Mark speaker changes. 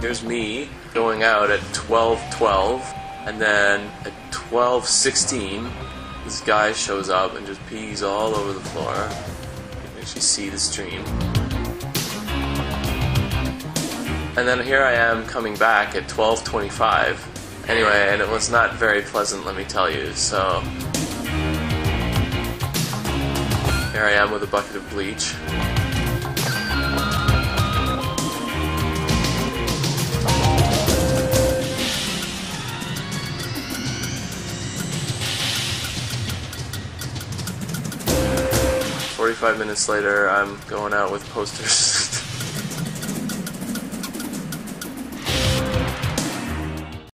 Speaker 1: Here's me going out at 12:12, and then at 12:16, this guy shows up and just pees all over the floor. You can actually see the stream. And then here I am coming back at 12:25. Anyway, and it was not very pleasant, let me tell you. So here I am with a bucket of bleach. 45 minutes later, I'm going out with posters.